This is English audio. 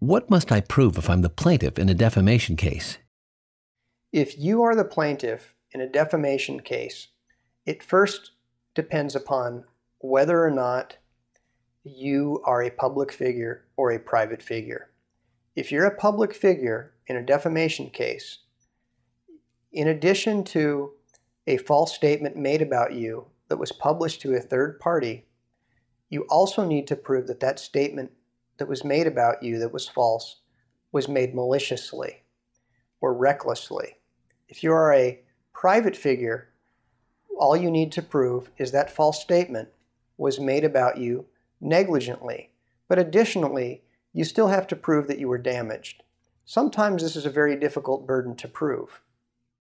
What must I prove if I'm the plaintiff in a defamation case? If you are the plaintiff in a defamation case, it first depends upon whether or not you are a public figure or a private figure. If you're a public figure in a defamation case, in addition to a false statement made about you that was published to a third party, you also need to prove that that statement that was made about you that was false was made maliciously or recklessly. If you are a private figure, all you need to prove is that false statement was made about you negligently. But additionally, you still have to prove that you were damaged. Sometimes this is a very difficult burden to prove.